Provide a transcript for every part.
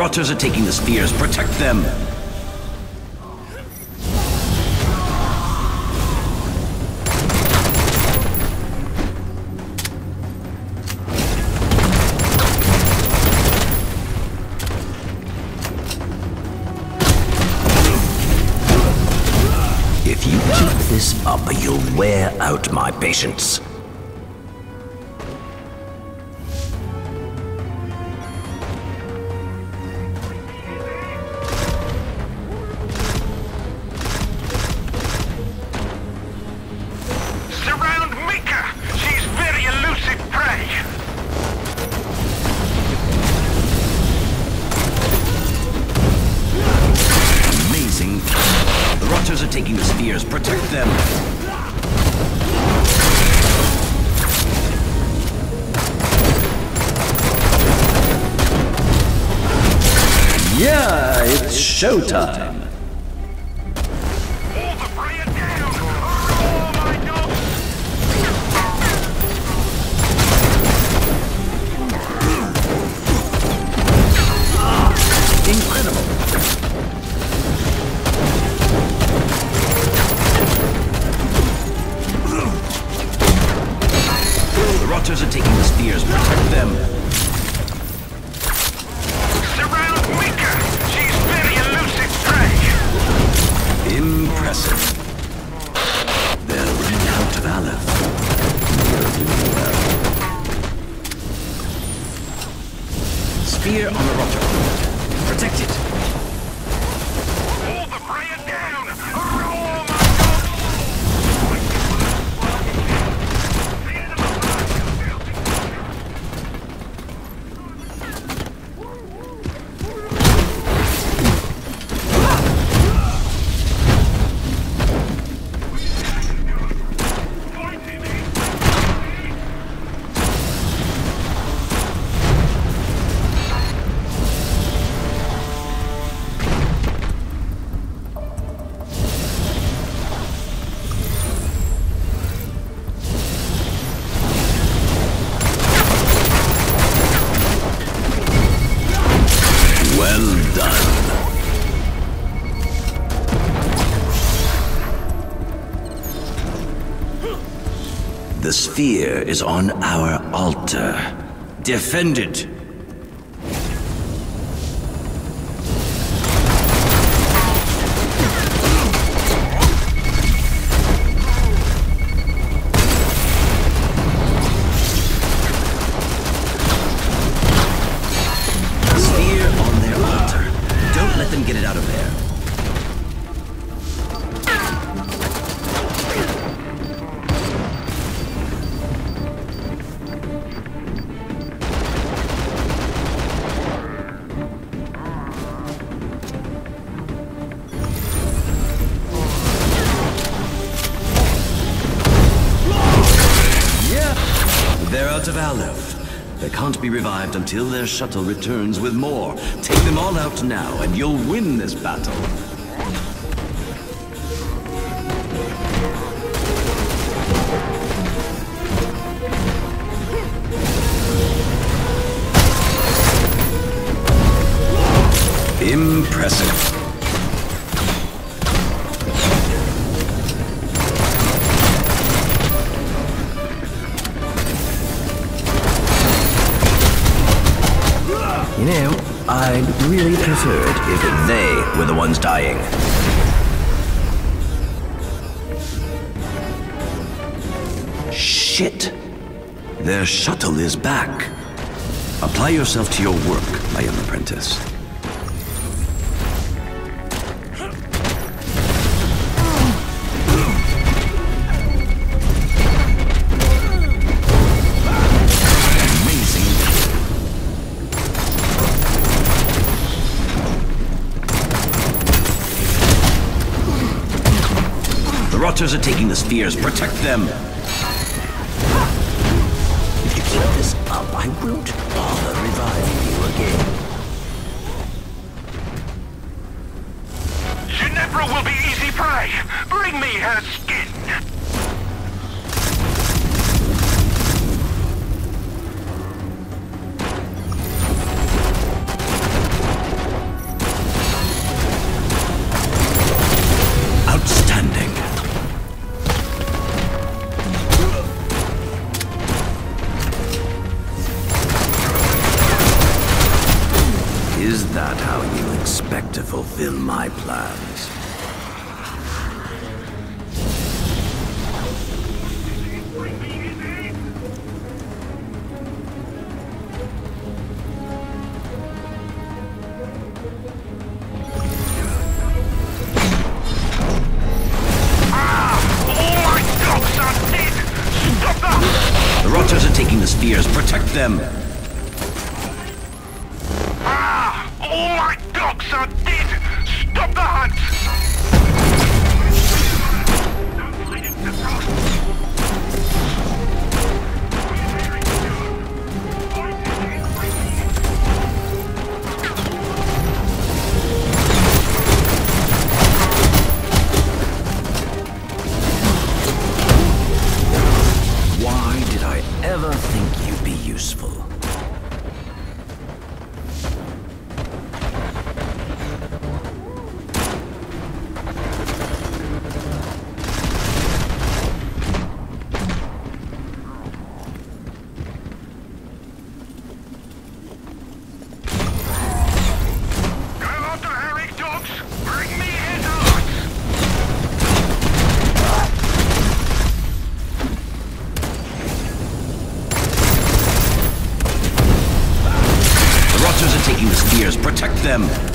Rotters are taking the spheres. Protect them! If you keep this up, you'll wear out my patience. Are taking the spheres. Protect them! Yeah, it's showtime. Sphere on the Rotter. Done. The sphere is on our altar. Defend it. Out of there. Yeah, they're out of Aleph. They can't be revived until their shuttle returns with more. Take them all out now, and you'll win this battle. I'd really preferred if they were the ones dying. Shit! Their shuttle is back. Apply yourself to your work, my young apprentice. Rotters are taking the spheres. Protect them. If you keep this up, I won't bother reviving you again. Ginevra will be easy prey! Bring me her that how you expect to fulfill my plans? The Rotters are taking the spheres. Protect them! All my dogs are dead! Stop the hunt! Them!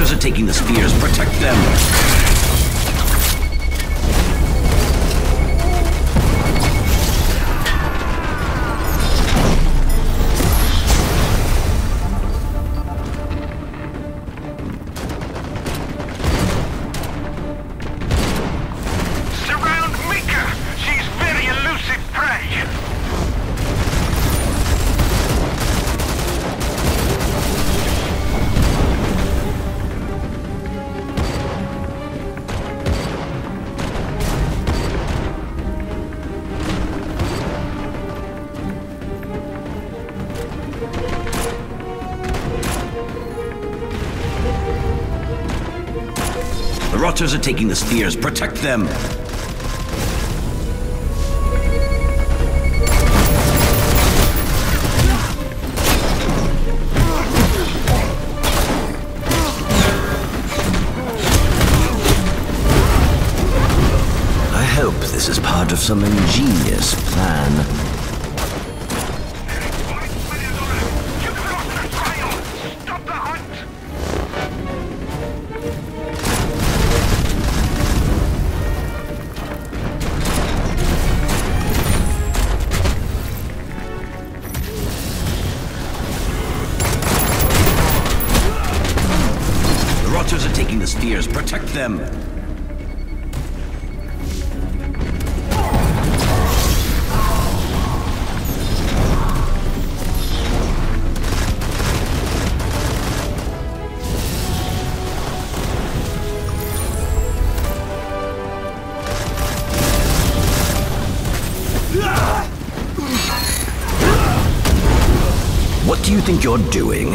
Rotters are taking the spheres. Protect them. Rotters are taking the spheres. Protect them! I hope this is part of some ingenious plan. You think you're doing?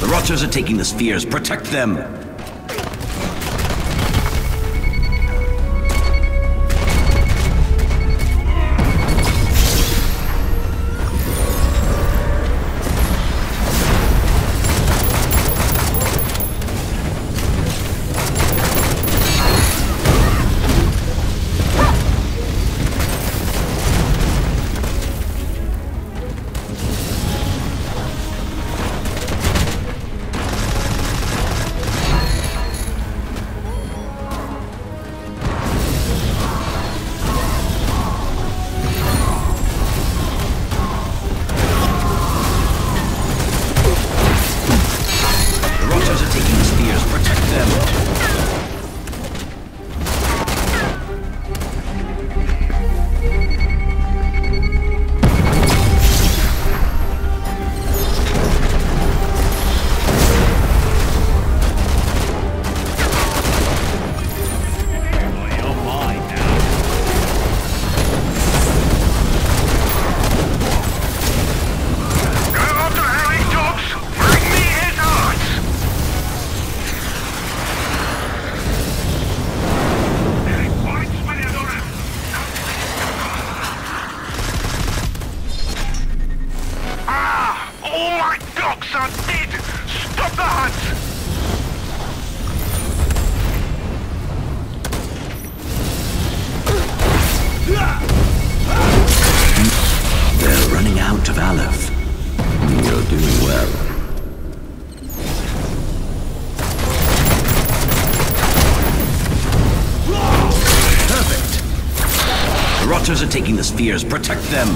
The Rotters are taking the spheres. Protect them! The Rotters are taking the spheres. Protect them.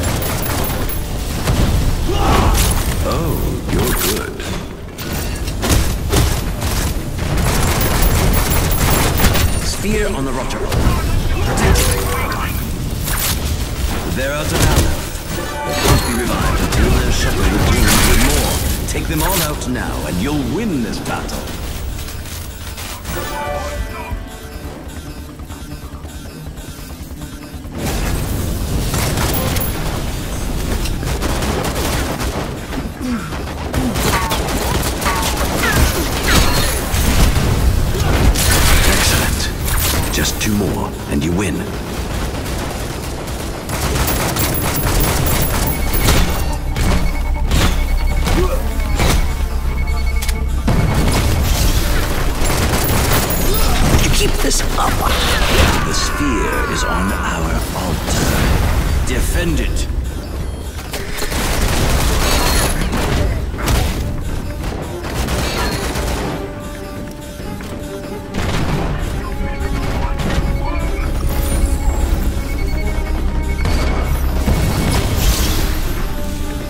Oh, you're good. Sphere on the Rotter. Protect it. They're out of Aleph. They can't be revived until their shuttle returns with more. Take them all out now, and you'll win this battle.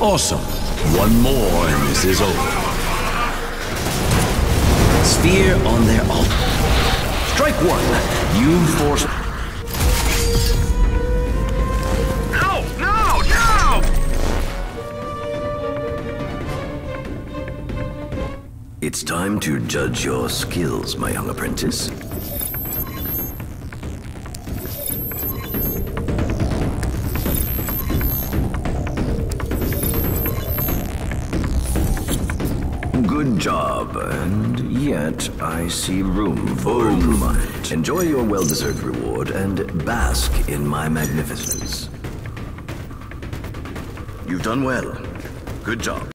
Awesome. One more and this is over. Sphere on their altar. Strike one. You force. No! No! No! It's time to judge your skills, my young apprentice. Job, and yet I see room for improvement. Enjoy your well-deserved reward and bask in my magnificence. You've done well. Good job.